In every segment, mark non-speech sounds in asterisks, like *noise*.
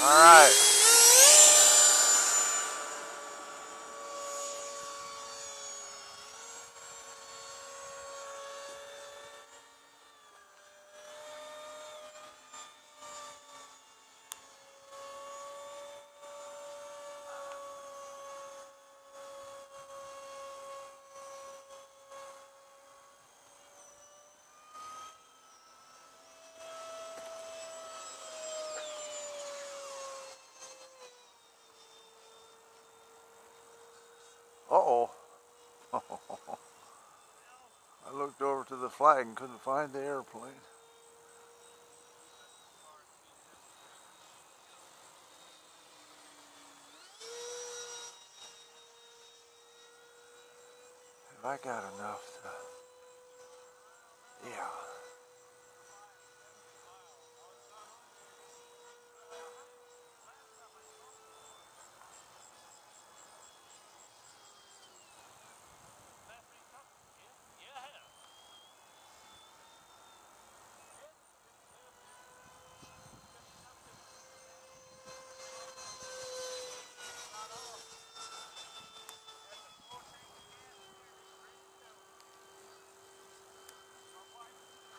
All right. Uh-oh. *laughs* I looked over to the flag and couldn't find the airplane. Have I got enough to... Yeah.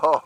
Oh!